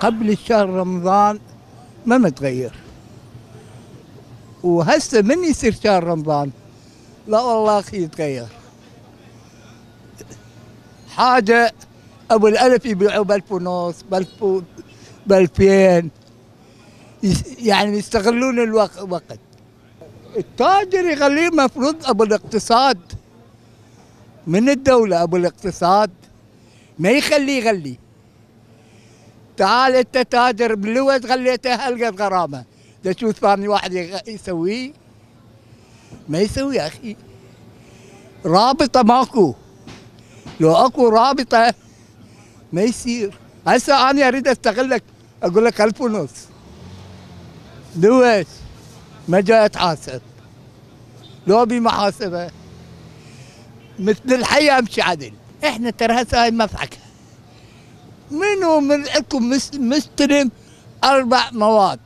قبل الشهر رمضان ما متغير. وهسه من يصير شهر رمضان؟ لا والله أخي يتغير. حاجة أبو الألف يبيعوا بألف ونص بألف و- بألفين يعني يستغلون الوقت. وقت التاجر يخليه مفروض أبو الاقتصاد. من الدولة أبو الاقتصاد؟ ما يخليه يغلي. تعال انت تاجر بلوز غليته هلقد غرامة. ده شو ثاني واحد يسويه ما يسوي يا أخي. رابطة ماكو. لو أكو رابطة ما يصير. هسه أنا أريد أستغلك. أقول لك ألف ونص لويش؟ ما جاي اتحاسب لو ابي محاسبة. مثل الحي أمشي عدل. إحنا ترى هسه هاي مضحكة. منو من عندكم مس- مستلم أربع مواد؟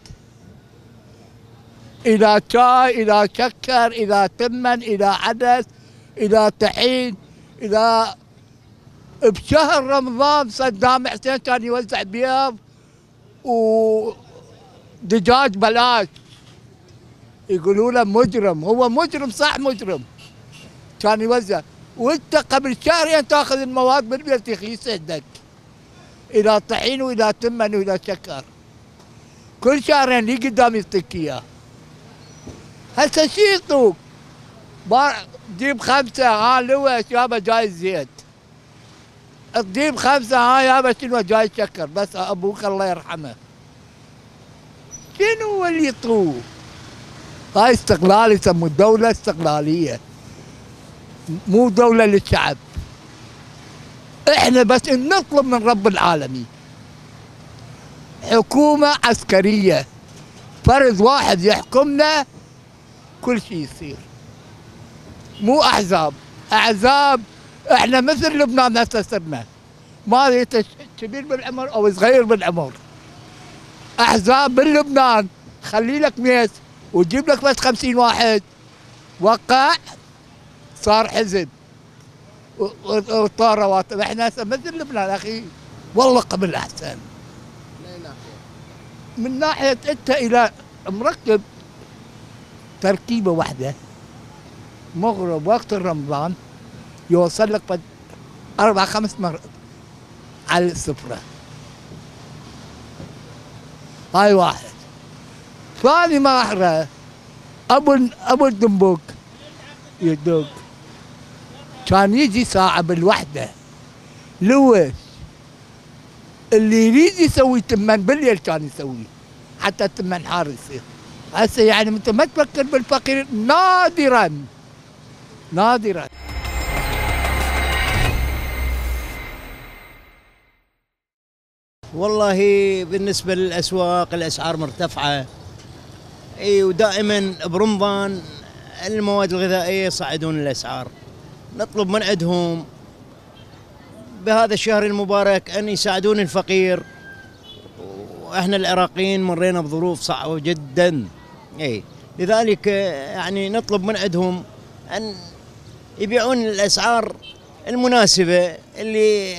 إلى شاي إلى شكر إلى تمن إلى عدس إلى طحين إلى بشهر رمضان صدام حسين كان يوزع بيض ودجاج بلاش. يقولوا له مجرم هو مجرم صح مجرم. كان يوزع. وانت قبل شهرين تاخذ المواد بالبيت رخيص عندك إلى طحين والى تمن والى شكر. كل شهرين لي قدام يعطيك اياه هسه شي يعطوك جيب خمسة ها لوش يابا جاي زيت. تجيب خمسة ها يابا شنو؟ جاي شكر. بس أبوك الله يرحمه. شنو اللي يعطوه هاي استقلال يسموه دولة استقلالية. مو دولة للشعب. إحنا بس نطلب من رب العالمين. حكومة عسكرية فرد واحد يحكمنا كل شيء يصير. مو أحزاب. أحزاب إحنا مثل لبنان هسه صرنا. ما كبير بالعمر أو صغير بالعمر. أحزاب بلبنان خلي لك ميز وتجيب لك بس خمسين واحد. وقع صار حزب. و- و- وطار رواتب إحنا هسه مثل لبنان أخي. والله قبل أحسن. من ناحية أنت إلى مركب تركيبة واحدة مغرب وقت رمضان يوصل لك أربع خمس مرات على السفرة. هاي واحد. ثاني مرة أبو أبو الدنبوك يدوق كان يجي ساعة بالوحدة لوش اللي يريد يسوي تمن بالليل كان يسويه حتى التمن حار يصير. هسه يعني أنت ما تفكر بالفقير نادرا. نادرا. والله بالنسبة للأسواق الأسعار مرتفعة. إي ودائما برمضان المواد الغذائية يصعدون الأسعار. نطلب من عندهم بهذا الشهر المبارك أن يساعدون الفقير. وإحنا العراقيين مرينا بظروف صعبة جدا. اي لذلك يعني نطلب من عندهم أن يبيعون الأسعار المناسبة اللي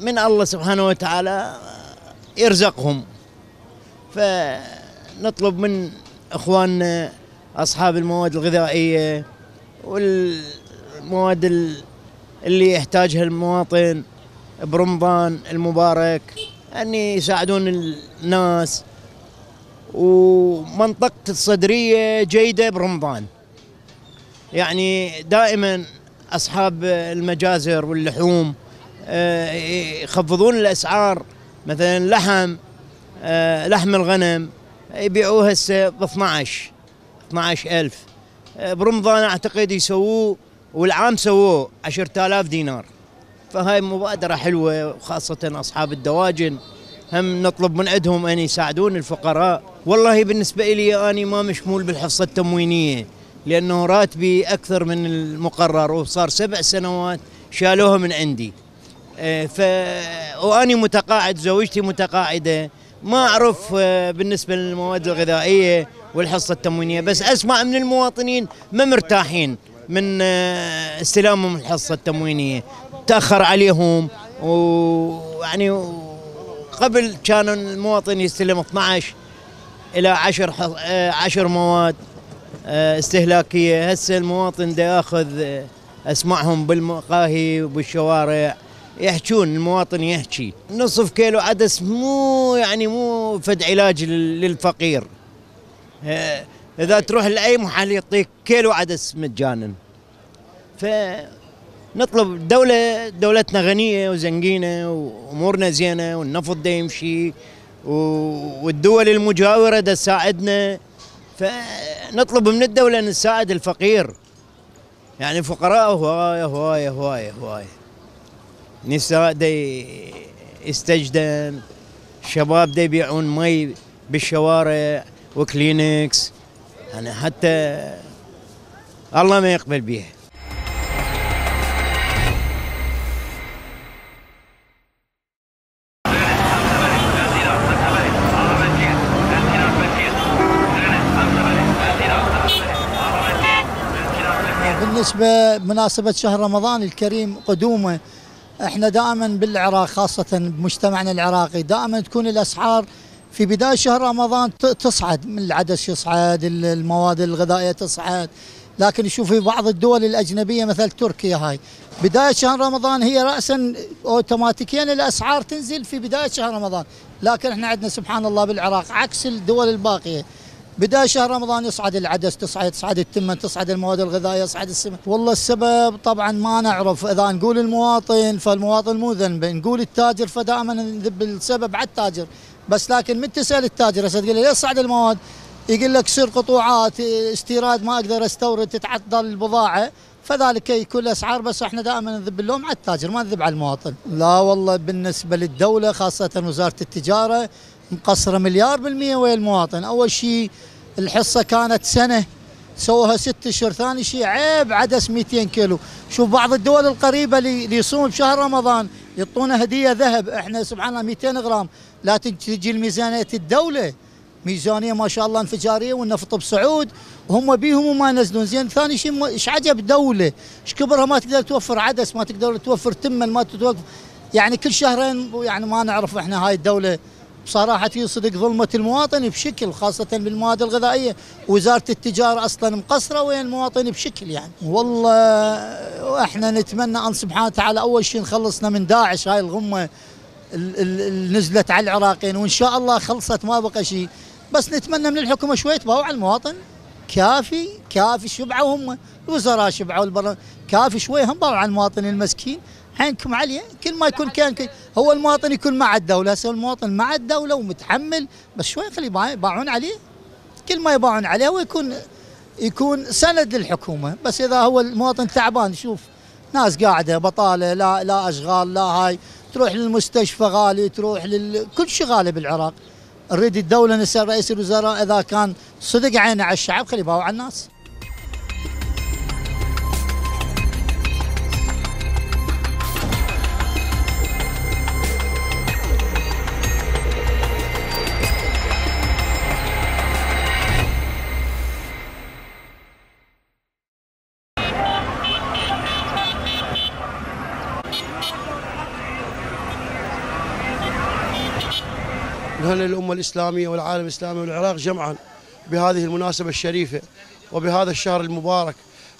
من الله سبحانه وتعالى يرزقهم. فنطلب من إخواننا أصحاب المواد الغذائية والمواد ال- اللي يحتاجها المواطن برمضان المبارك ان يساعدون الناس. ومنطقة الصدرية جيدة برمضان. يعني دائما أصحاب المجازر واللحوم آه، يخفضون الأسعار. مثلا لحم آه، لحم الغنم يبيعوه هسه ب 12 12000 آه، برمضان أعتقد يسووه والعام سووه 10000 دينار. فهاي مبادرة حلوة وخاصة أصحاب الدواجن. هم نطلب من عندهم أن يساعدون الفقراء. والله بالنسبة لي أنا ما مشمول بالحصة التموينية لأنه راتبي أكثر من المقرر وصار سبع سنوات شالوها من عندي. آه، ف وأني متقاعد زوجتي متقاعدة. ما أعرف آه، بالنسبة للمواد الغذائية والحصة التموينية بس أسمع من المواطنين ما مرتاحين. من آه، استلامهم الحصه التموينية. تأخر عليهم ويعني قبل كان المواطن يستلم 12 إلى 10 10 مواد آه، استهلاكية. هسه المواطن دا يأخذ آه، أسمعهم بالمقاهي وبالشوارع. يحجون المواطن يحكي نصف كيلو عدس مو يعني مو فد علاج لل- للفقير. آه، إذا تروح لأي محل يعطيك كيلو عدس مجانا. فنطلب دولة دولتنا غنية وزنقينة وأمورنا زينة والنفط دا يمشي والدول المجاورة دا تساعدنا. فنطلب من الدولة أن تساعد الفقير. يعني فقراء هواية هواية هواية هواية نساء دا ي- يستجدن شباب دا يبيعون مي بالشوارع وكلينكس. يعني حتى الله ما يقبل بيها. بالنسبة مناسبة شهر رمضان الكريم قدومه إحنا دائما بالعراق خاصة بمجتمعنا العراقي دائما تكون الأسعار في بداية شهر رمضان تصعد من العدس يصعد ال- المواد الغذائية تصعد. لكن شوف في بعض الدول الأجنبية مثل تركيا هاي. بداية شهر رمضان هي رأسا اوتوماتيكيا الأسعار تنزل في بداية شهر رمضان. لكن إحنا عندنا سبحان الله بالعراق عكس الدول الباقية. بداية شهر رمضان يصعد العدس تصعد تصعد التمن تصعد المواد الغذائية يصعد السمن والله السبب طبعا ما نعرف. إذا نقول المواطن فالمواطن مو ذنب نقول التاجر فدائما نذب السبب على التاجر. بس لكن من تسأل التاجر. هسه تقول له ليش صعد المواد يقول لك يصير قطوعات استيراد ما أقدر أستورد تتعطل البضاعة. فذلك يكون الأسعار بس إحنا دائما نذب اللوم على التاجر ما نذب على المواطن. لا والله بالنسبة للدولة خاصة وزارة التجارة مقصرة مليار بالمية ويا المواطن، أول شيء الحصة كانت سنة سووها ست أشهر، ثاني شيء عيب عدس 200 كيلو، شوف بعض الدول القريبة اللي يصوم بشهر رمضان يعطونا هدية ذهب، إحنا سبحان الله 200 غرام، لا تجي الميزانية الدولة. ميزانية ما شاء الله انفجارية والنفط بصعود. وهم بيهم وما ينزلون زين ثاني شيء إيش عجب دولة؟ إيش كبرها؟ ما تقدر توفر عدس ما تقدر توفر تمن ما توفر يعني كل شهرين يعني ما نعرف إحنا هاي الدولة بصراحة صدق ظلمة المواطن بشكل خاصة بالمواد الغذائية. وزارة التجارة أصلا مقصرة وين المواطن بشكل يعني. والله إحنا نتمنى أن سبحانه وتعالى أول شيء نخلصنا من داعش هاي الغمة ال- ال- اللي نزلت على العراقيين وإن شاء الله خلصت ما بقى شيء بس نتمنى من الحكومة شوية تباوع على المواطن. كافي كافي شبعوا هم الوزراء شبعوا البرلمان كافي شوية هم باوعوا على المواطن المسكين. عينكم عليه كل ما يكون كان هو المواطن يكون مع الدولة هسه المواطن مع الدولة ومتحمل بس شوية خلي يباع- يباعون عليه. كل ما يباعون عليه هو يكون يكون سند للحكومة. بس إذا هو المواطن تعبان شوف ناس قاعدة بطالة لا لا أشغال لا هاي تروح للمستشفى غالي تروح لل كل شيء غالي بالعراق. نريد الدولة نسال رئيس الوزراء إذا كان صدق عينه على الشعب خلي يباوع على الناس. الأمة الإسلامية والعالم الإسلامي والعراق جمعا بهذه المناسبة الشريفة وبهذا الشهر المبارك.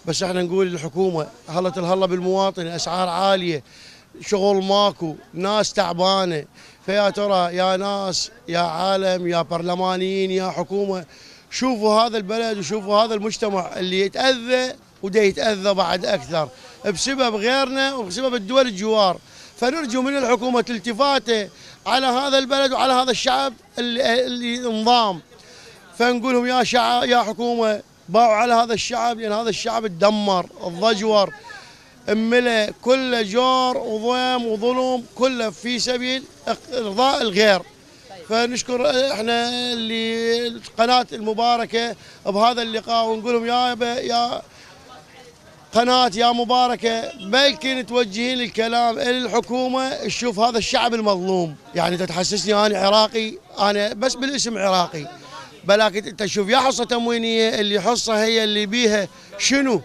بس إحنا نقول للحكومة هلا الهلا بالمواطن الأسعار عالية شغل ماكو ناس تعبانة. فيا ترى يا ناس يا عالم يا برلمانيين يا حكومة شوفوا هذا البلد وشوفوا هذا المجتمع اللي يتأذى وده يتأذى بعد أكثر بسبب غيرنا وبسبب الدول الجوار. فنرجو من الحكومة التفاته على هذا البلد وعلى هذا الشعب اللي, اللي نظام فنقول لهم يا شعب يا حكومة باعوا على هذا الشعب لأن هذا الشعب تدمر الضجور أملة كله جور وضيم وظلم كله في سبيل إرضاء الغير. فنشكر إحنا اللي القناة المباركة بهذا اللقاء ونقول لهم يا يا قناة يا مباركة بلكن توجهين الكلام إلى الحكومة. تشوف هذا الشعب المظلوم. يعني تتحسسني أنا عراقي أنا بس بالاسم عراقي. بلاك أنت تشوف يا حصة تموينية اللي حصة هي اللي بيها شنو؟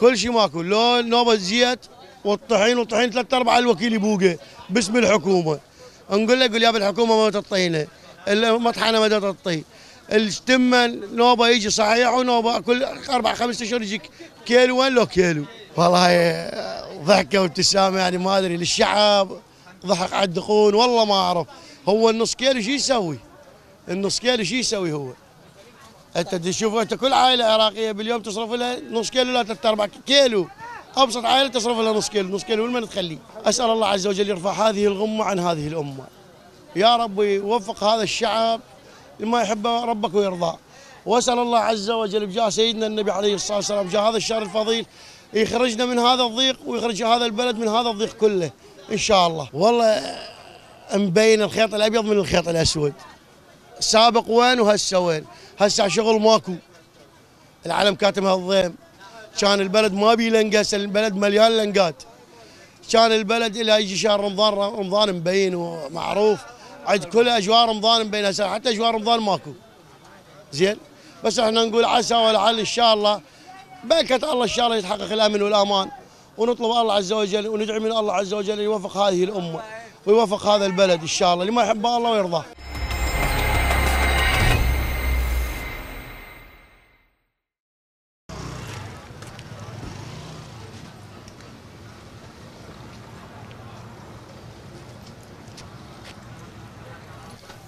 كل شيء ماكو. لو نوبة زيت والطحين والطحين ثلاثة أربعة الوكيل يبوقه باسم الحكومة. نقول له يقول يا الحكومة ما تعطينا المطحنه ما تعطي التمه نوبة يجي صحيح ونوبة كل أربع خمس أشهر يجيك كيلو وين لو كيلو والله ضحكة وابتسامة يعني ما أدري للشعب ضحك على الدقون والله ما أعرف هو النص كيلو شو يسوي؟ النص كيلو شو يسوي هو؟ أنت تشوف أنت كل عائلة عراقية باليوم تصرف لها نص كيلو لا ثلاث أربع كيلو أبسط عائلة تصرف لها نص كيلو، نص كيلو وين تخليه؟ أسأل الله عز وجل يرفع هذه الغمة عن هذه الأمة. يا رب يوفق هذا الشعب لما يحبه ربك ويرضاه. وأسأل الله عز وجل بجاه سيدنا النبي عليه الصلاة والسلام بجاه هذا الشهر الفضيل يخرجنا من هذا الضيق ويخرج هذا البلد من هذا الضيق كله إن شاء الله. والله مبين الخيط الأبيض من الخيط الأسود. سابق وين وهسه وين؟ هسه شغل ماكو. العالم كاتم هالضيم. كان البلد ما بيه لنقه البلد مليان لنقات كان البلد إلى يجي شهر رمضان رمضان مبين ومعروف عند كل أجواء رمضان مبين هسه حتى أجواء رمضان ماكو. زين؟ بس إحنا نقول عسى ولعل إن شاء الله. بركه الله إن شاء الله يتحقق الأمن والأمان. ونطلب الله عز وجل وندعي من الله عز وجل يوفق هذه الأمة ويوفق هذا البلد إن شاء الله لما يحبه الله ويرضاه.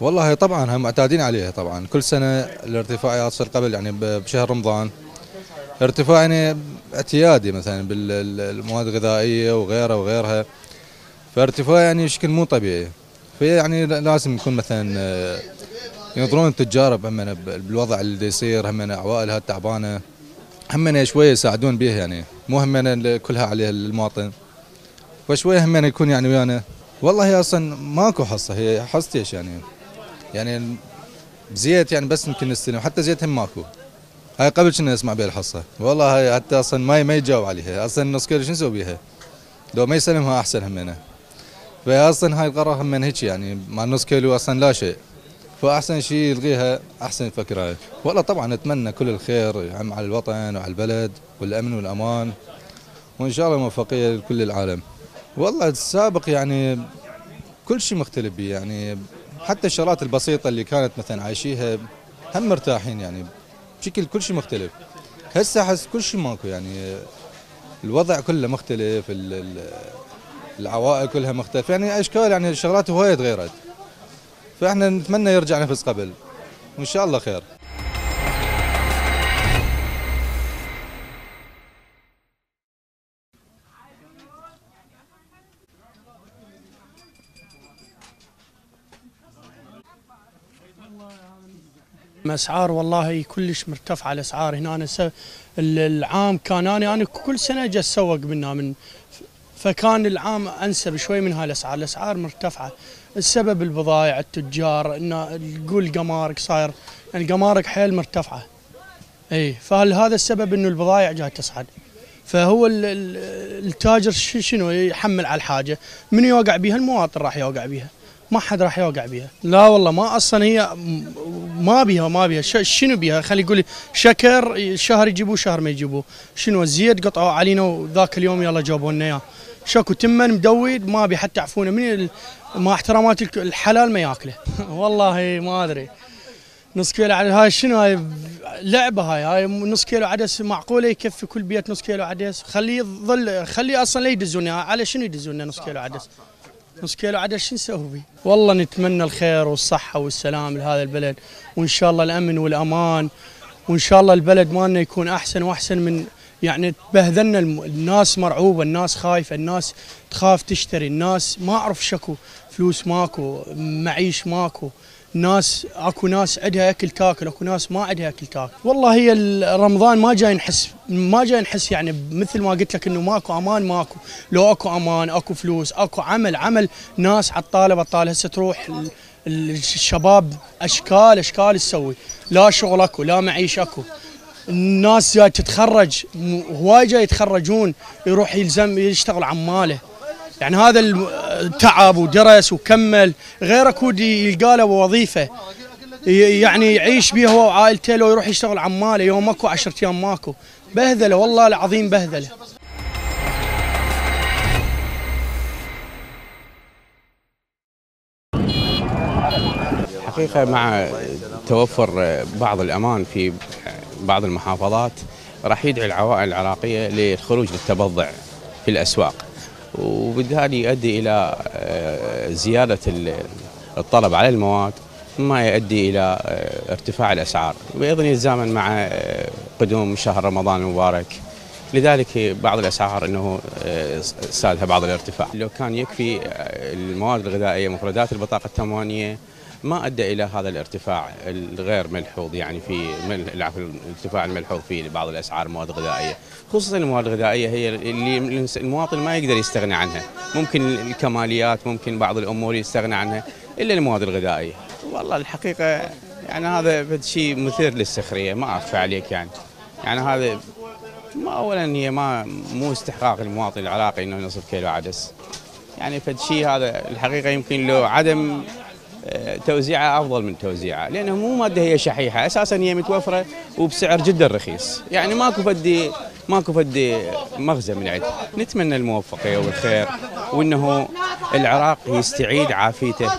والله طبعا هم معتادين عليها طبعا. كل سنة الارتفاعات تصير قبل يعني بشهر رمضان. ارتفاع يعني اعتيادي مثلا بالمواد الغذائية وغيرها وغيرها. فارتفاع يعني بشكل مو طبيعي. في يعني لازم يكون مثلا آه، ينظرون التجار هم بالوضع اللي يصير هم عوائلها تعبانة. هم شوية يساعدون به يعني. مو هم كلها عليه المواطن. فشوية هم يكون يعني ويانا. والله هي أصلا ماكو حصة. هي حصتي إيش يعني؟ يعني زيت يعني بس يمكن نستلم حتى زيت هم ماكو. هاي قبل كنا نسمع بها الحصة. والله هاي حتى أصلا ما ما يجاوب عليها. أصلا نص كيلو شو نسوي بيها؟ لو ما يسلمها أحسن همنا فهي أصلا هاي القرار همنا هيك يعني مع نص كيلو أصلا لا شيء. فأحسن شيء يلغيها أحسن فكرة. والله طبعا نتمنى كل الخير يعم على الوطن وعلى البلد والأمن والأمان وإن شاء الله موفقية لكل العالم. والله السابق يعني كل شيء مختلف بيه يعني. حتى الشغلات البسيطة اللي كانت مثلا عايشيها هم مرتاحين يعني بشكل كل شيء مختلف. هسه أحس كل شيء ماكو يعني الوضع كله مختلف العوائل كلها مختلف يعني أشكال يعني الشغلات هواية تغيرت. فإحنا نتمنى يرجع نفس قبل. وإن شاء الله خير. أسعار والله كلش مرتفعه الاسعار هنا أنا العام كان أنا أنا كل سنة أجي أسوق منها من فكان العام أنسب شوي من هاي الأسعار، مرتفعة، السبب البضائع التجار انه نقول القمارق صاير يعني القمارق حيل مرتفعة. إي فهذا السبب إنه البضائع جاي تصعد. فهو التاجر شنو يحمل على الحاجة، من يوقع بها المواطن راح يوقع بها. ما حد راح يوقع بها لا والله ما أصلا هي ما بيها ما بيها. شنو بيها؟ خلي يقول شكر شهر يجيبوه شهر ما يجيبوه. شنو الزيت قطعوا علينا وذاك اليوم يلا جابوا لنا إياه. شكو تمن مدوي ما بي حتى يعفونه من مع احترامات الحلال ما ياكله. والله ما أدري. نص كيلو عدس. هاي شنو هاي؟ لعبة هاي. هاي نص كيلو عدس معقولة يكفي كل بيت نص كيلو عدس؟ خليه يظل خليه أصلا لا يدزون على شنو يدزون نص كيلو عدس؟ نص كيلو عدس شو نسوي؟ والله نتمنى الخير والصحة والسلام لهذا البلد وإن شاء الله الأمن والأمان وإن شاء الله البلد مالنا يكون أحسن وأحسن من يعني تبهذلنا الناس مرعوبة الناس خايفة الناس تخاف تشتري الناس ما أعرف شكو فلوس ماكو معيش ماكو ناس اكو ناس عندها اكل تاكل اكو ناس ما عندها اكل تاكل. والله هي رمضان ما جاي نحس ما جاي نحس يعني مثل ما قلت لك إنه ماكو أمان ماكو. لو اكو أمان اكو فلوس اكو عمل عمل ناس عطاله بطاله هسه تروح الشباب اشكال اشكال تسوي. لا شغل اكو لا معيش اكو. الناس جاي تتخرج هواي جاي يتخرجون يروح يلزم يشتغل عماله. يعني هذا التعب ودرس وكمل. غير أكو يلقى له وظيفه يعني يعيش بيها هو وعائلته لو يروح يشتغل عماله يوم أكو 10 أيام ماكو. بهذله والله العظيم بهذله. حقيقة مع توفر بعض الأمان في بعض المحافظات راح يدعي العوائل العراقية للخروج للتبضع في الأسواق. وبالتالي يؤدي إلى آه، زيادة ال- الطلب على المواد ما يؤدي إلى آه، ارتفاع الأسعار. وأيضا يتزامن مع آه، قدوم شهر رمضان المبارك. لذلك بعض الأسعار إنه سادها بعض الارتفاع. لو كان يكفي المواد الغذائية مفردات البطاقة الثمانيه ما أدى إلى هذا الارتفاع الغير ملحوظ يعني في الارتفاع الملحوظ في بعض الأسعار المواد الغذائيه خصوصا المواد الغذائية هي اللي المواطن ما يقدر يستغني عنها. ممكن الكماليات ممكن بعض الأمور يستغني عنها إلا المواد الغذائية. والله الحقيقة يعني هذا شيء مثير للسخرية ما أخفى عليك يعني. يعني هذا ما اولا هي ما مو استحقاق المواطن العراقي إنه ينصف كيلو عدس. يعني فد شيء هذا الحقيقة يمكن له عدم آه، توزيعها أفضل من توزيعها لأنه مو مادة هي شحيحة أساسا هي متوفرة وبسعر جدا رخيص. يعني ماكو فدي ماكو فدي مغزى من عندها نتمنى الموفقيه والخير وإنه العراق يستعيد عافيته.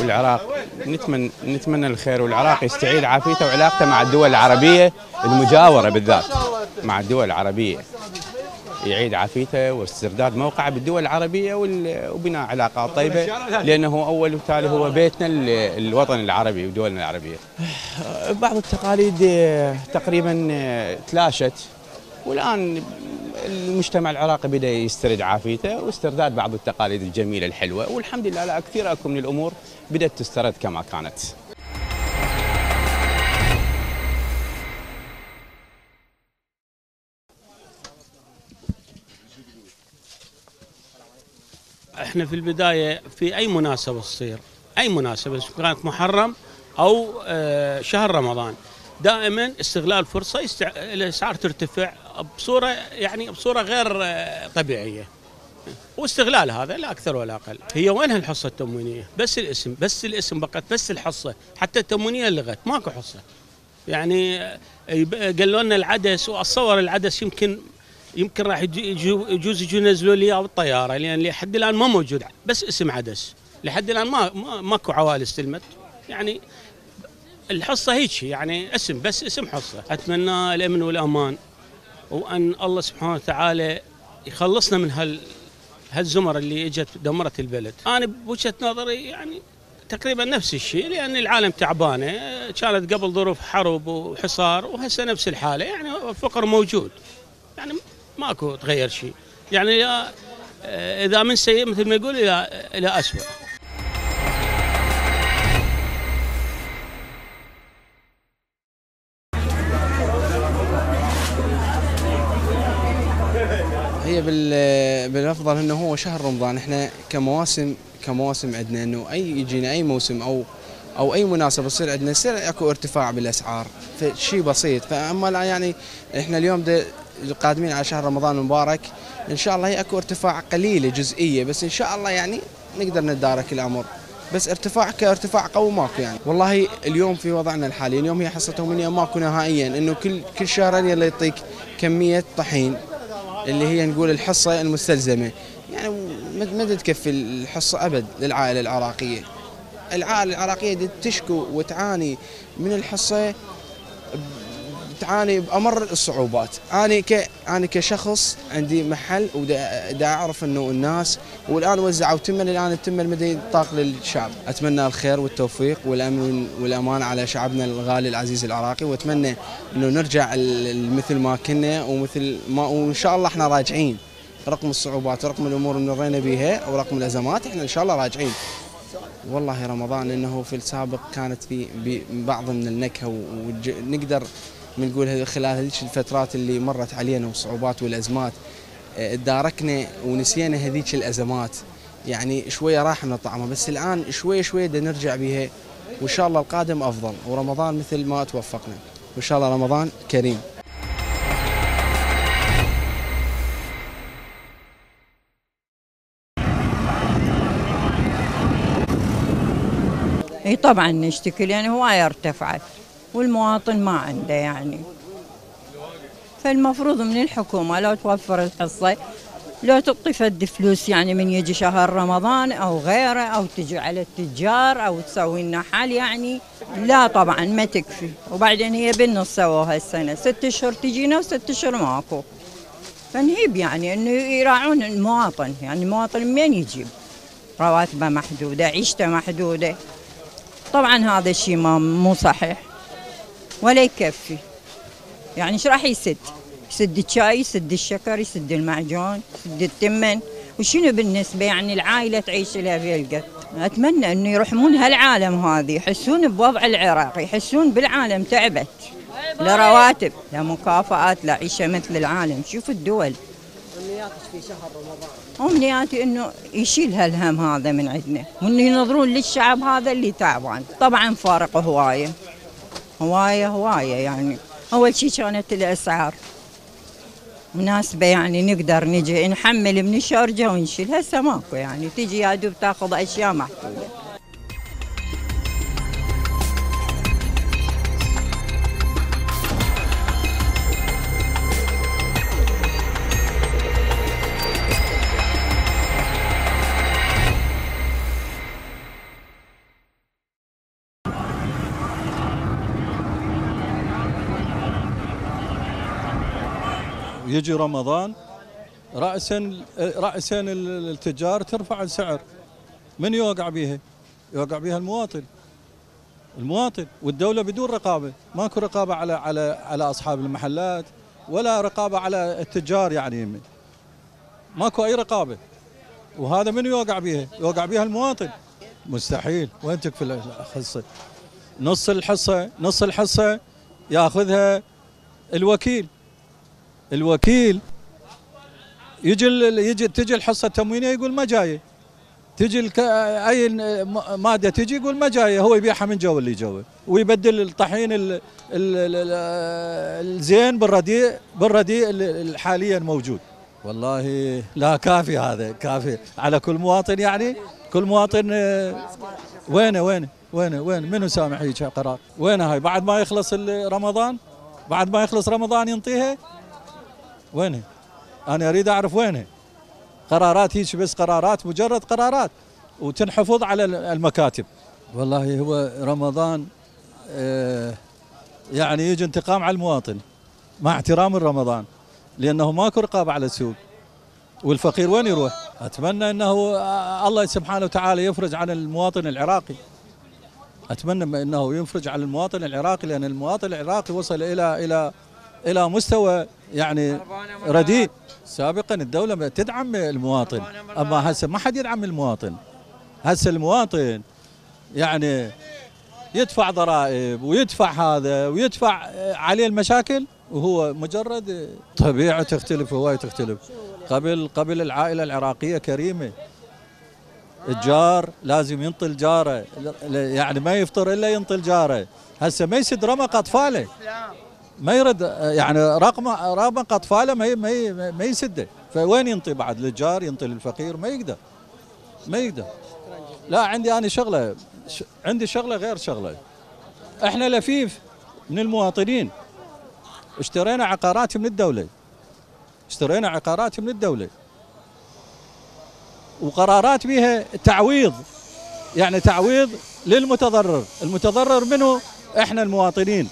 والعراق نتمنى نتمنى الخير والعراق يستعيد عافيته وعلاقته مع الدول العربية المجاورة بالذات مع الدول العربية. يعيد عافيته واسترداد موقعه بالدول العربية وال- وبناء علاقات طيبة لأنه أول وتالي هو بيتنا ال- الوطن العربي ودولنا العربية. بعض التقاليد آه، تقريبا آه، تلاشت والآن المجتمع العراقي بدأ يسترد عافيته واسترداد بعض التقاليد الجميلة الحلوة والحمد لله لا كثير أكو من الأمور بدأت تسترد كما كانت. إحنا في البداية في أي مناسبة تصير؟ أي مناسبة؟ سواء كانت محرم أو آه، شهر رمضان. دائما استغلال فرصة يستع... الأسعار ترتفع بصورة يعني بصورة غير آه، طبيعية. واستغلال هذا لا أكثر ولا أقل. هي وينها الحصه التموينية؟ بس الاسم بس الاسم بقت بس الحصة. حتى التموينية لغت ماكو حصة. يعني آه، قالوا لنا العدس وأتصور العدس يمكن يمكن راح يجوز يجوا ينزلوا لي بالطيارة لأن لحد الآن ما موجود بس اسم عدس. لحد الآن ما ماكو عوائل استلمت يعني الحصة هيك يعني اسم بس اسم حصة. أتمنى الأمن والأمان وأن الله سبحانه وتعالى يخلصنا من هال هالزمر اللي إجت دمرت البلد. أنا بوجهة نظري يعني تقريبا نفس الشيء لأن العالم تعبانة. كانت قبل ظروف حرب وحصار وهسه نفس الحالة يعني الفقر موجود. يعني ماكو تغير شيء. يعني يا- إذا من سيء مثل ما يقول إلى إلى اسوء هي بال- بالأفضل إنه هو شهر رمضان. إحنا كمواسم كمواسم عندنا إنه أي يجينا أي موسم أو أو أي مناسبة يصير عندنا يصير أكو ارتفاع بالأسعار. فشيء بسيط. فأما يعني إحنا اليوم ده قادمين على شهر رمضان المبارك. إن شاء الله هي أكو ارتفاع قليله جزئية بس إن شاء الله يعني نقدر نتدارك الأمر. بس ارتفاع كارتفاع قوي ماكو يعني. والله اليوم في وضعنا الحالي اليوم هي حصة يوميه ماكو نهائيا إنه كل كل شهرين يلا يعطيك كمية طحين اللي هي نقول الحصة المستلزمة. يعني ما تكفي الحصة أبد للعائلة العراقية. العائلة العراقية دي تشكو وتعاني من الحصة تعاني بأمر الصعوبات. أنا ك أنا كشخص عندي محل ودا دا أعرف إنه الناس والآن وزعوا تمن الآن التمن مدى يطاق للشعب. أتمنى الخير والتوفيق والأمن والأمان على شعبنا الغالي العزيز العراقي وأتمنى إنه نرجع مثل ما كنا ومثل ما وإن شاء الله إحنا راجعين. رقم الصعوبات ورقم الأمور اللي مرينا بها ورقم الأزمات إحنا إن شاء الله راجعين. والله رمضان إنه في السابق كانت في بعض من النكهة ونقدر نقول خلال هذيك الفترات اللي مرت علينا والصعوبات والأزمات آه، تداركنا ونسينا هذيك الأزمات. يعني شوية راح من طعمها بس الآن شوية شوية بدنا نرجع بها وإن شاء الله القادم أفضل ورمضان مثل ما توفقنا. وإن شاء الله رمضان كريم. إي طبعا نشتكي لأن هوايه ارتفعت والمواطن ما عنده يعني. فالمفروض من الحكومة لو توفر الحصه لو تعطي فد فلوس يعني من يجي شهر رمضان أو غيره أو تجي على التجار أو تسوي لنا حل يعني لا طبعا ما تكفي. وبعدين هي بالنص سووها السنة ست اشهر تجينا وست اشهر ماكو. فنهيب يعني إنه يراعون المواطن. يعني المواطن منين يجيب؟ رواتبه محدودة عيشته محدودة. طبعا هذا الشيء ما مو صحيح. ولا يكفي. يعني إيش راح يسد؟ يسد الشاي يسد الشكر يسد المعجون يسد التمن. وشنو بالنسبة يعني العائلة تعيش لها في القد أتمنى أنه يرحمون هالعالم هذه يحسون بوضع العراق يحسون بالعالم تعبت. لا رواتب لا مكافآت لا عيشة مثل العالم. شوف الدول. امنياتك في شهر رمضان أمنياتي أنه يشيل هالهم هذا من عندنا وأنه ينظرون للشعب هذا اللي تعبان. طبعا فارق هواية. هواية هواية يعني. أول شيء كانت الأسعار. مناسبة يعني نقدر نجي نحمل من الشارجة ونشيل. هسه ماكو يعني تجي يا دوب تاخذ أشياء محدودة يجي رمضان رأسا رأسا التجار ترفع السعر. من يوقع بيها؟ يوقع بيها المواطن. المواطن والدولة بدون رقابة. ماكو رقابة على على على أصحاب المحلات ولا رقابة على التجار يعني ماكو أي رقابة. وهذا من يوقع بيها؟ يوقع بيها المواطن. مستحيل. وين تكفي الحصة؟ نص الحصة نص الحصة ياخذها الوكيل. الوكيل. يجي يجي تجي الحصة التموينية يقول ما جاية تجي الك... أي مادة تجي يقول ما جاية هو يبيعها من جو اللي جوا ويبدل الطحين ال... ال... ال... الزين بالرديء بالرديء حاليا موجود. والله لا كافي هذا كافي. على كل مواطن يعني؟ كل مواطن وينه وينه وينه وين منو سامح هيك قرار؟ وينه هاي؟ بعد ما يخلص رمضان؟ بعد ما يخلص رمضان ينطيها؟ وينها؟ أنا أريد أعرف وينها؟ قرارات هيك بس قرارات مجرد قرارات وتنحفظ على المكاتب والله هو رمضان آه يعني يجي انتقام على المواطن مع احترام رمضان لأنه ماكو رقابة على السوق والفقير وين يروح؟ أتمنى أنه الله سبحانه وتعالى يفرج عن المواطن العراقي أتمنى أنه يفرج عن المواطن العراقي لأن المواطن العراقي وصل إلى إلى إلى مستوى يعني رديء. سابقا الدولة تدعم المواطن. أما هسه ما حد يدعم المواطن. هسه المواطن يعني يدفع ضرائب ويدفع هذا ويدفع عليه المشاكل وهو مجرد طبيعة تختلف هواي تختلف. قبل قبل العائلة العراقية كريمة. الجار لازم ينطل جاره. يعني ما يفطر إلا ينطل جاره. هسه ما يسد رمق أطفاله. ما يرد يعني رقم رقم اطفاله ما ما ما يسده. فوين ينطي بعد؟ للجار ينطي للفقير ما يقدر. ما يقدر. لا عندي أنا شغلة عندي شغلة غير شغلة. إحنا لفيف من المواطنين. اشترينا عقارات من الدولة. اشترينا عقارات من الدولة. وقرارات بها تعويض. يعني تعويض للمتضرر. المتضرر منه إحنا المواطنين.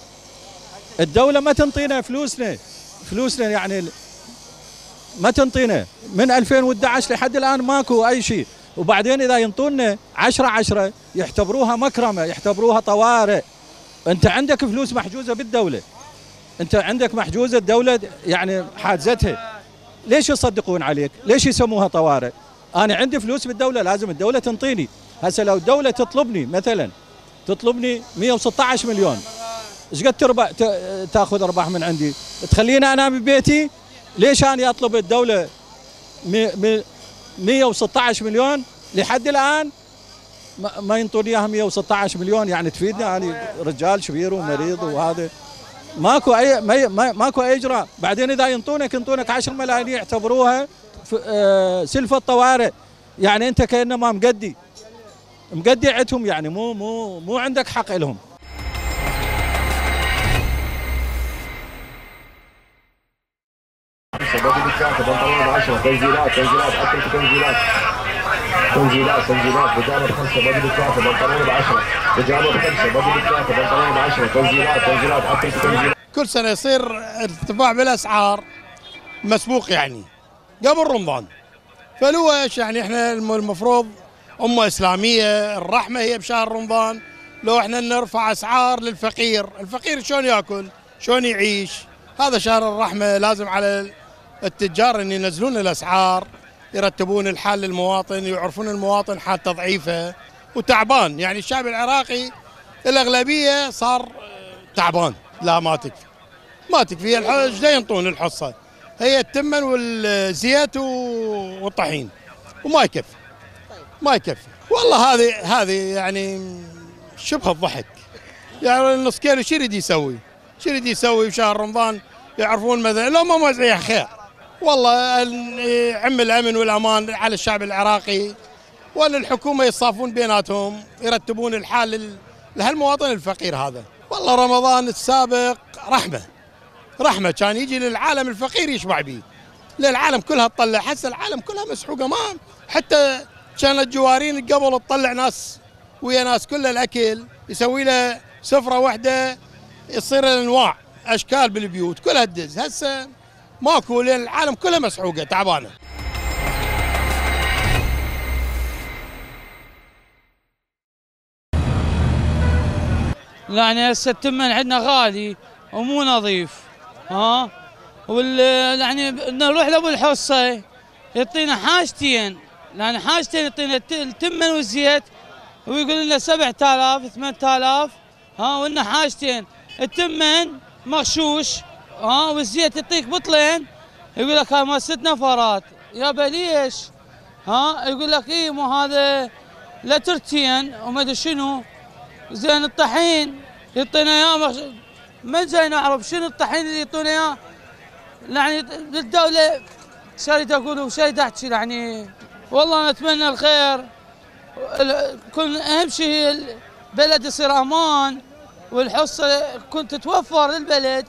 الدولة ما تنطينا فلوسنا. فلوسنا يعني ما تنطينا. من 2011 لحد الآن ماكو أي شيء. وبعدين إذا ينطونا 10 10 يعتبروها مكرمة يعتبروها طوارئ. أنت عندك فلوس محجوزة بالدولة. أنت عندك محجوزة الدولة يعني حاجزتها ليش يصدقون عليك؟ ليش يسموها طوارئ؟ أنا عندي فلوس بالدولة لازم الدولة تنطيني. هسه لو الدولة تطلبني مثلا تطلبني 116 مليون. إيش قد تربح تأخذ أرباح من عندي؟ تخليني أنام ببيتي؟ ليش أنا أطلب الدولة 116 مليون؟ لحد الآن ما ينطوني إياها 116 مليون. يعني تفيدني أنا رجال شبير ومريض وهذا. ماكو اي ما ماكو أي إجراء. بعدين إذا ينطونك ينطونك 10 ملايين يعتبروها سلفه طوارئ يعني أنت كانما مقدي. مقدي عندهم يعني مو مو مو عندك حق لهم. Sabah ثلاثة بنطلون ب 10 تنزيلات تنزيلات تنزيلات. تنزيلات تنزيلات. بجامة خمسة بدل ثلاثة بنطلون ب 10 بجامة خمسة بدل ثلاثة بنطلون ب 10 تنزيلات تنزيلات تنزيلات. كل سنة يصير ارتفاع بالأسعار مسبوق يعني قبل رمضان. فلو إيش يعني إحنا الم- المفروض أمة إسلامية الرحمة هي بشهر رمضان. لو إحنا نرفع أسعار للفقير، الفقير شلون يأكل؟ شلون يعيش؟ هذا شهر الرحمة لازم على التجار إن ينزلون الأسعار يرتبون الحال للمواطن يعرفون المواطن حالته ضعيفه وتعبان. يعني الشعب العراقي الأغلبية صار تعبان. لا ما تكفي. ما تكفي. إيش ينطون الحصه هي التمن والزيت والطحين. وما يكفي. ما يكفي. والله هذه هذه يعني شبه الضحك. يعني النص كيلو شو يريد يسوي؟ شو يريد يسوي بشهر رمضان؟ يعرفون مثلا لو ما موزعيه خير. والله ال- عم الأمن والأمان على الشعب العراقي وأن الحكومة يصافون بيناتهم يرتبون الحال لهالمواطن الفقير هذا. والله رمضان السابق رحمة رحمة. كان يجي للعالم الفقير يشبع به للعالم كلها تطلع. حتى العالم كلها مسحوقه ما حتى كانت الجوارين قبل تطلع ناس ويا ناس كل الأكل يسوي له سفرة واحدة يصير الأنواع أشكال بالبيوت. كلها تدز. هسه ماكو لأن العالم كلها مسحوقة تعبانة. يعني هسه التمن عندنا غالي ومو نظيف ها؟ وال يعني نروح لأبو الحصة يعطينا حاجتين. يعني حاجتين يعطينا الت- التمن والزيت ويقول لنا 7000 8000 ها؟ ولنا حاجتين. التمن مغشوش ها والزيت يعطيك بطلين. يقول لك هاي مال ست نفرات يابا ليش؟ ها يقول لك اي مو هذا لترتين وما أدري شنو. زين الطحين يعطينا إياه. ما زين اعرف شنو الطحين اللي يعطونا إياه. يعني للدوله شو اريد أقول وش اريد أحكي يعني والله نتمنى الخير. ال- كل أهم شيء البلد يصير أمان والحصة كنت تتوفر للبلد.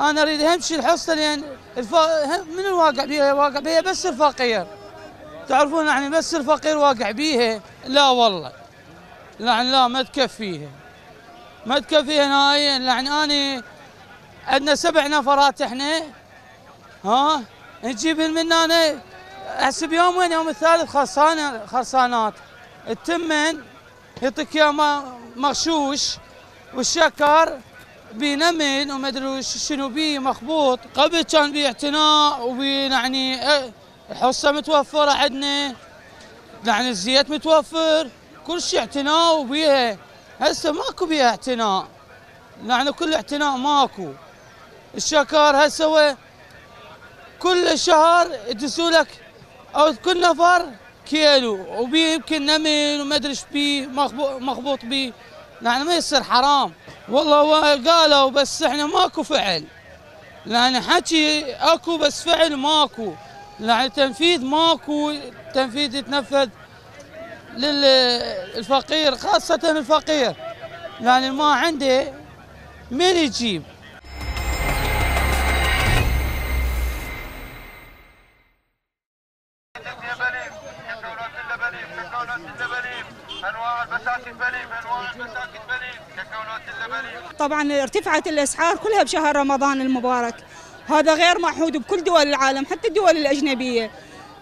أنا أريد اهم شيء الحصة لأن الف... من الواقع بيها واقع بيها بس الفقير. تعرفون يعني بس الفقير واقع بيها لا والله. يعني لا ما تكفيها ما تكفيها نهائيا. يعني أني عندنا سبع نفرات إحنا. ها؟ نجيب من أنا. أحسب يومين يوم الثالث. خرصانه خرصانات التمن يعطيك إياه مغشوش. والشكر. بينمل وما ادري شنو بيه مخبوط. قبل كان بيه اعتناء وبي يعني آه، الحصة متوفرة عندنا. يعني الزيت متوفر. كل شيء اعتناء وبيها هسه ماكو بيها اعتناء. يعني كل اعتناء ماكو. الشكر هسه كل شهر يدسوا لك أو كل نفر كيلو. وبيه يمكن نمل وما ادري إيش بيه مخبو- مخبوط بيه يعني ما يصير حرام. والله قالوا بس إحنا ماكو فعل. يعني حكي أكو بس فعل ماكو. يعني تنفيذ ماكو. تنفيذ يتنفذ للفقير خاصة الفقير. يعني ما عنده من يجيب. طبعا ارتفعت الإسعار كلها بشهر رمضان المبارك. هذا غير معهود بكل دول العالم حتى الدول الأجنبية.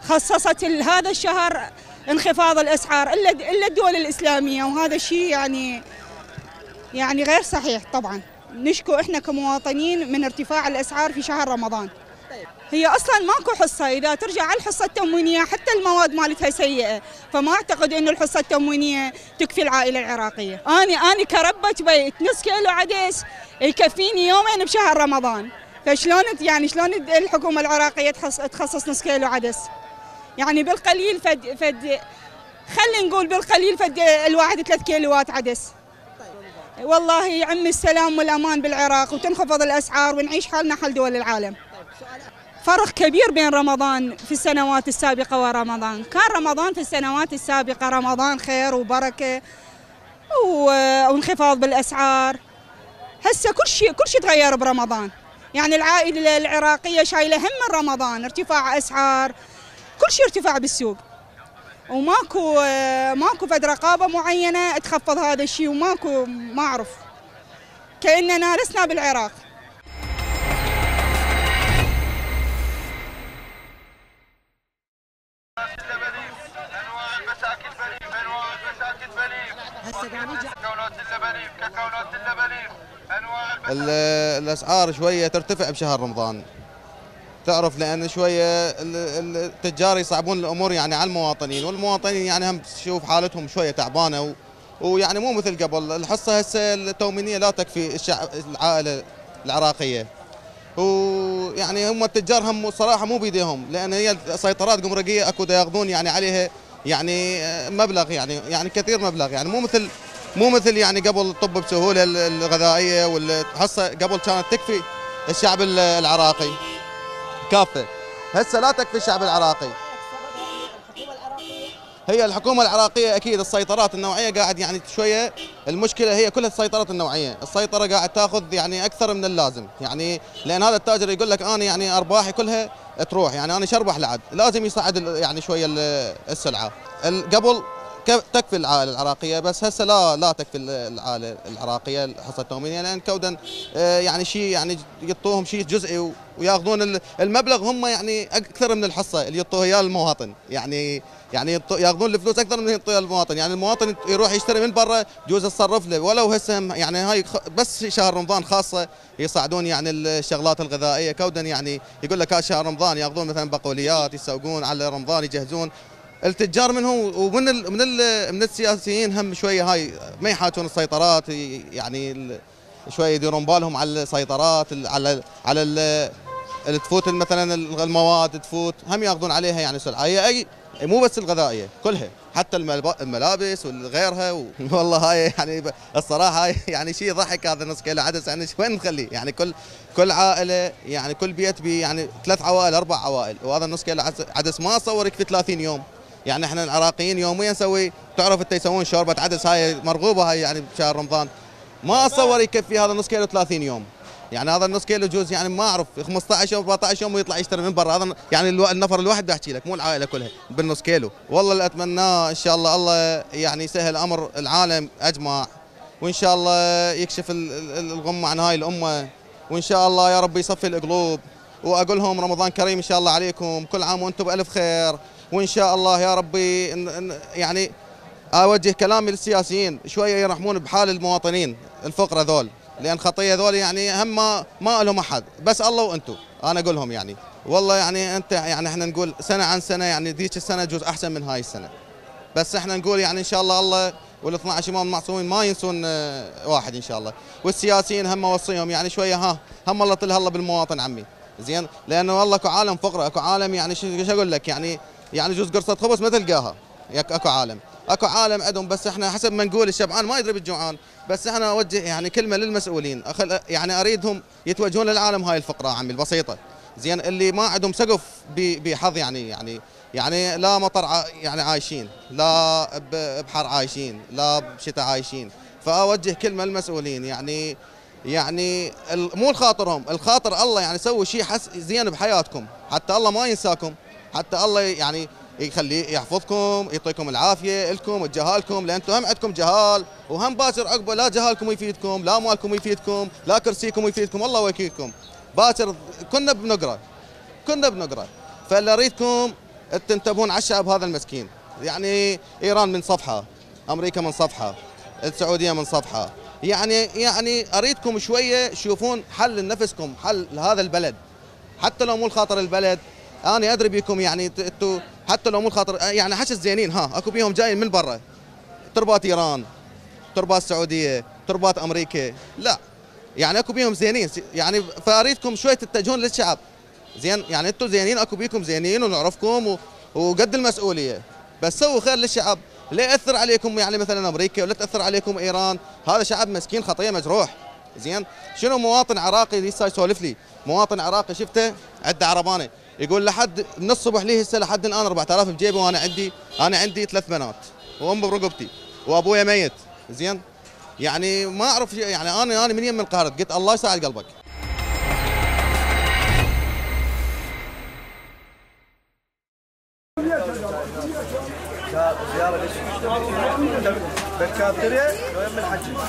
خصصت هذا الشهر انخفاض الإسعار إلا إلا الدول الإسلامية. وهذا الشيء يعني يعني غير صحيح طبعا. نشكو إحنا كمواطنين من ارتفاع الإسعار في شهر رمضان. هي أصلا ماكو حصة. إذا ترجع على الحصة التموينية حتى المواد مالتها سيئة. فما أعتقد إنه الحصة التموينية تكفي العائلة العراقية. اني اني كربة بيت نص كيلو عدس يكفيني يومين بشهر رمضان. فشلون يعني شلون الحكومة العراقية تخص تخصص نص كيلو عدس؟ يعني بالقليل فد فد خلينا نقول بالقليل فد الواحد ثلاث كيلوات عدس. والله يعم السلام والأمان بالعراق وتنخفض الأسعار ونعيش حالنا حال دول العالم. فرق كبير بين رمضان في السنوات السابقة ورمضان. كان رمضان في السنوات السابقة رمضان خير وبركة وانخفاض بالأسعار. هسه كل شيء كل شيء تغير برمضان. يعني العائله العراقية شايلة هم من رمضان ارتفاع أسعار كل شيء ارتفاع بالسوق. وماكو ماكو فد رقابة معينة تخفض هذا الشيء وماكو ما أعرف. كأننا لسنا بالعراق. ال- الأسعار شوية ترتفع بشهر رمضان. تعرف لأن شوية ال- التجار يصعبون الأمور يعني على المواطنين والمواطنين يعني هم تشوف حالتهم شوية تعبانة ويعني مو مثل قبل. الحصة هسه التومينية لا تكفي الشعب العائله العراقية. ويعني هم التجار هم صراحة مو بيديهم لأن هي سيطرات جمركيه أكو ياخذون يعني عليها يعني مبلغ يعني يعني كثير مبلغ يعني. مو مثل مو مثل يعني قبل الطب بسهولة الغذائية والحصه قبل كانت تكفي الشعب العراقي. كافه هسه لا تكفي الشعب العراقي. هي الحكومة العراقية أكيد السيطرات النوعية قاعد يعني شوية المشكلة هي كلها السيطرات النوعية، السيطرة قاعد تاخذ يعني أكثر من اللازم، يعني لأن هذا التاجر يقول لك أنا يعني أرباحي كلها تروح، يعني أنا شربح لعد، لازم يصعد يعني شوية ال- السلعة، ال- قبل تكفي العائلة العراقية بس هسه لا لا تكفي ال- العائلة العراقية الحصه التومينيه لأن كودا آه، يعني شيء يعني يعطوهم شيء جزئي وياخذون ال- المبلغ هم يعني أكثر من الحصة اللي يعطوها إياه المواطن يعني يعني ياخذون الفلوس أكثر من المواطن. يعني المواطن يروح يشتري من برا يجوز يتصرف له. ولو هسه يعني هاي بس شهر رمضان خاصة يصعدون يعني الشغلات الغذائية. كودا يعني يقول لك ها شهر رمضان ياخذون مثلا بقوليات يسوقون على رمضان يجهزون. التجار منهم ومن ال من ال من السياسيين هم شوية هاي ما يحاجون السيطرات يعني شوية يديرون بالهم على السيطرات ال- على على تفوت مثلا المواد تفوت. هم ياخذون عليها يعني سلعة. هي أي مو بس الغذائية كلها. حتى الملابس وغيرها و... والله هاي يعني الصراحة هاي يعني شيء ضحك هذا نص كيلو عدس يعني وين نخليه؟ يعني كل كل عائلة يعني كل بيت بي يعني ثلاث عوائل أربع عوائل وهذا النص كيلو عدس- ما اصور يكفي 30 يوم. يعني إحنا العراقيين يوميا نسوي تعرف أنت يسوون شوربة عدس هاي مرغوبة هاي يعني بشهر رمضان. ما اتصور يكفي هذا نص كيلو 30 يوم. يعني هذا النص كيلو جوز يعني ما أعرف 15 يوم 14 يوم ويطلع يشتري من برا. هذا يعني النفر الواحد بحكي لك مو العائلة كلها بالنص كيلو. والله اللي اتمناه إن شاء الله الله يعني يسهل أمر العالم أجمع وإن شاء الله يكشف ال- ال- الغمة عن هاي الأمة. وإن شاء الله يا رب يصفي القلوب. وأقول لهم رمضان كريم إن شاء الله عليكم. كل عام وأنتم بألف خير. وإن شاء الله يا ربي يعني أوجه كلامي للسياسيين. شوية يرحمون بحال المواطنين الفقراء ذول لأن خطية ذول يعني هم ما ما لهم أحد. بس الله وأنتم أنا أقول لهم يعني. والله يعني أنت يعني إحنا نقول سنة عن سنة يعني ذيك السنة جزء أحسن من هاي السنة. بس إحنا نقول يعني إن شاء الله الله وال 12 إمام المعصومين ما ينسون آه، واحد إن شاء الله. والسياسيين هم اوصيهم يعني شوية ها هم الله تلهلا بالمواطن عمي. زين؟ لأنه والله اكو عالم فقراء أكو عالم يعني شو أقول لك؟ يعني يعني جزء قرصة خبز ما تلقاها. أكو عالم. أكو عالم عندهم بس إحنا حسب ما نقول الشبعان ما يدري بالجوعان. بس أنا اوجه يعني كلمة للمسؤولين. أخل يعني أريدهم يتوجهون للعالم هاي الفقراء عمي البسيطة. زين اللي ما عندهم سقف بحظ يعني يعني يعني لا مطر يعني عايشين لا بحر عايشين لا بشتاء عايشين. فأوجه كلمة للمسؤولين. يعني يعني مو الخاطرهم الخاطر الله يعني سووا شيء حس زين بحياتكم. حتى الله ما ينساكم. حتى الله يعني يخلي يحفظكم يعطيكم العافية لكم وجهالكم لأن أنتم هم عندكم جهال وهم باكر عقبة لا جهالكم يفيدكم لا مالكم يفيدكم لا كرسيكم يفيدكم الله وكيلكم. باكر كنا بنقرأ كنا بنقرأ فاللي اريدكم تنتبهون على الشعب هذا المسكين. يعني إيران من صفحة أمريكا من صفحة السعودية من صفحة. يعني يعني أريدكم شوية تشوفون حل لنفسكم حل لهذا البلد. حتى لو مو الخاطر البلد أنا أدري بيكم يعني أنتم حتى لو مو الخاطر يعني حش الزينين ها أكو بيهم جايين من برا. تربات إيران تربات السعوديه تربات أمريكا. لا يعني أكو بيهم زينين. يعني فأريدكم شوية تتجهون للشعب. زين يعني أنتم زينين أكو بيكم زينين ونعرفكم و... وقد المسؤولية. بس سووا خير للشعب. لا يأثر عليكم يعني مثلا أمريكا ولا تأثر عليكم إيران. هذا شعب مسكين خطية مجروح. زين شنو مواطن عراقي لسه يسولف لي؟ مواطن عراقي شفته؟ عنده عربانة. يقول لحد من الصبح ليه هسه لحد الآن 4000 بجيبه وأنا عندي أنا عندي ثلاث بنات وأم برقبتي وأبويا ميت. زين؟ يعني ما أعرف يعني أنا أنا من يم انقهرت قلت الله يساعد قلبك.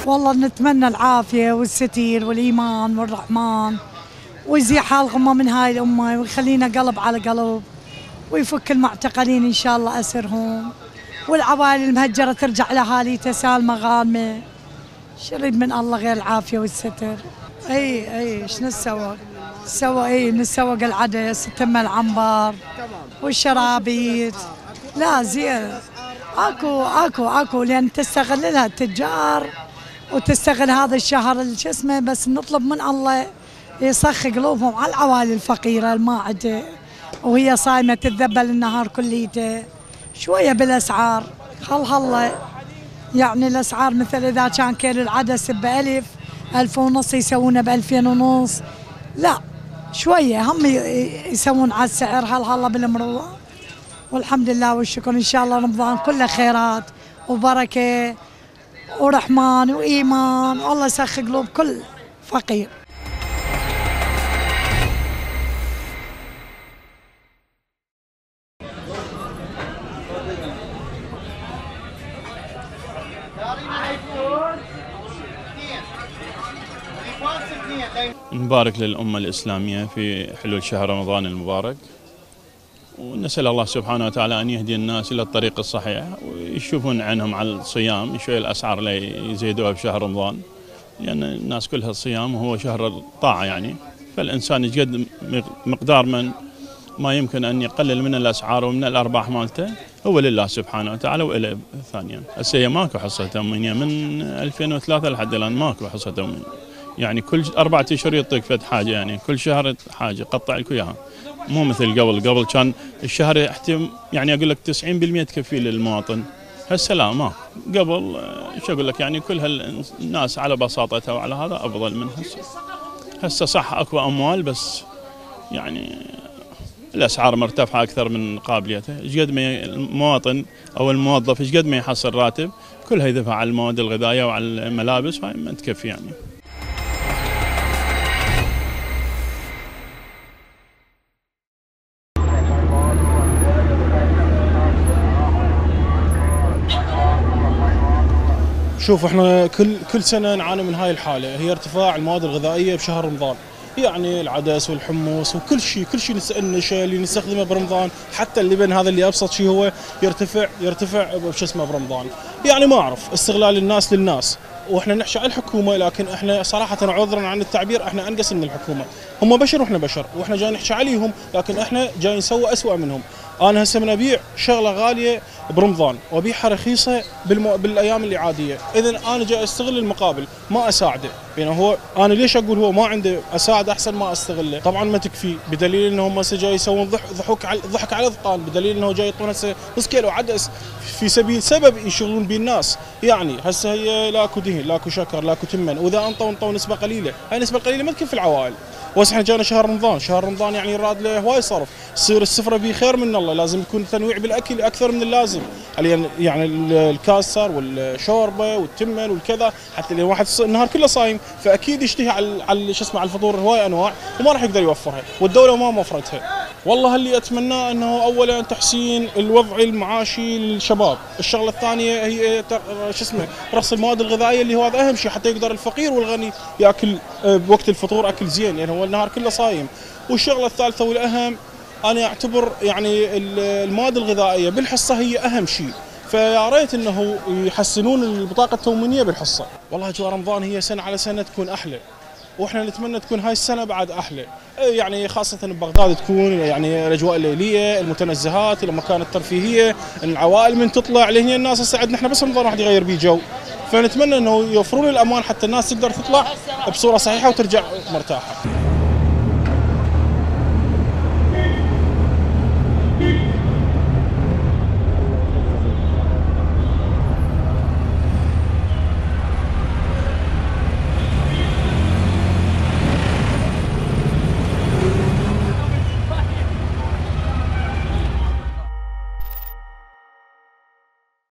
والله نتمنى العافية والستير والإيمان والرحمن. ويزيح حال غمة من هاي الأمة ويخلينا قلب على قلب ويفك المعتقلين إن شاء الله أسرهم والعوائل المهجرة ترجع لأهاليها سالمة غانمة شريد من الله غير العافية والستر. أي أي إيش نسوق سوى أي نسوق العدس تم العنبر والشرابيط لا زين. أكو أكو أكو لأن تستغلها التجار وتستغل هذا الشهر شو اسمه بس نطلب من الله يسخ قلوبهم على العوائل الفقيرة الماعدة وهي صايمة تتذبل النهار كليته. شوية بالأسعار خل هلا؟ يعني الأسعار مثل إذا كان كيلو العدس بألف ألف ونص يسوونه بألفين ونص. لا شوية هم يسوون على السعر هل هلا بالمروه والحمد لله والشكر. إن شاء الله رمضان كله خيرات وبركة ورحمن وإيمان والله يسخ قلوب كل فقير. نبارك للأمة الإسلامية في حلول شهر رمضان المبارك. ونسأل الله سبحانه وتعالى أن يهدي الناس إلى الطريق الصحيح ويشوفون عنهم على الصيام شوي الأسعار اللي يزيدوها بشهر رمضان. لأن الناس كلها الصيام وهو شهر الطاعة يعني. فالإنسان يقدم مقدار من ما يمكن أن يقلل من الأسعار ومن الأرباح مالته هو لله سبحانه وتعالى وإليه ثانيا هسه هي ماكو حصة تموينية من 2003 لحد الآن ماكو حصة تموينية يعني كل أربعة أشهر يعطيك فد حاجة يعني كل شهر حاجة قطع لك إياها مو مثل قبل. قبل كان الشهر يحتم يعني أقول لك 90% تكفي للمواطن. هسه لا ما. قبل شو أقول لك؟ يعني كل هالناس على بساطتها وعلى هذا أفضل من هسه. هسه صح أكو أموال بس يعني الأسعار مرتفعة أكثر من قابليته، إيش قد ما المواطن أو الموظف إيش قد ما يحصل راتب كلها يدفع على المواد الغذائية وعلى الملابس هاي ما تكفي يعني. شوف إحنا كل كل سنة نعاني من هاي الحالة. هي ارتفاع المواد الغذائية بشهر رمضان. يعني العدس والحمص وكل شيء كل شيء النشا اللي نستخدمه برمضان حتى اللبن هذا اللي أبسط شيء هو يرتفع يرتفع بش اسمه برمضان. يعني ما أعرف استغلال الناس للناس. وإحنا نحشى على الحكومة لكن إحنا صراحة عذرا عن التعبير إحنا أنقص من الحكومة. هم بشر وإحنا بشر وإحنا جاي نحكي عليهم لكن إحنا جاي نسوي اسوء منهم. أنا هسه من ابيع شغلة غالية برمضان وابيعها رخيصة بالمو... بالأيام اللي عادية. اذا أنا جاي أستغل المقابل ما أساعده. يعني هو أنا ليش أقول هو ما عنده أساعد أحسن ما أستغله؟ طبعا ما تكفي بدليل انهم هسه جاي يسوون ضح... ضحك على ضحك على الاذقان بدليل إنه جاي يعطون هسه نص كيلو عدس في سبيل سبب يشغلون به الناس. يعني هسه هي لا اكو دهن لا اكو شكر لا اكو تمن. وإذا أنطوا أنطوا نسبة قليلة. هاي النسبة القليله ما تكفي العوائل. وهسه إحنا جانا شهر رمضان. شهر رمضان يعني يراد له هواي صرف. تصير السفرة به خير من الله. لازم يكون تنويع بالأكل أكثر من اللازم. يعني يعني ال- الكاسر والشوربة والتمن والكذا. حتى لو واحد النهار كله صايم فأكيد يشتهي على شو اسمه على الفطور هواي أنواع وما راح يقدر يوفرها. والدولة ما موفرتها. والله اللي اتمناه إنه اولا تحسين الوضع المعاشي للشباب، الشغلة الثانية هي شو اسمه رخص المواد الغذائية اللي هو هذا أهم شيء حتى يقدر الفقير والغني يأكل آه، بوقت الفطور أكل زين يعني هو النهار كله صايم. والشغلة الثالثة والأهم أنا أعتبر يعني ال- المواد الغذائية بالحصة هي أهم شيء. فيا ريت إنه يحسنون البطاقة التموينية بالحصة. والله اجواء رمضان هي سنة على سنة تكون أحلى. وإحنا نتمنى تكون هاي السنة بعد أحلى. يعني خاصة ببغداد تكون يعني الأجواء الليلية المتنزهات الاماكن الترفيهية العوائل من تطلع لهنا الناس هسه عندنا إحنا بس رمضان واحد يغير بيه جو. فنتمنى إنه يوفرون الأمان حتى الناس تقدر تطلع بصورة صحيحة وترجع مرتاحة.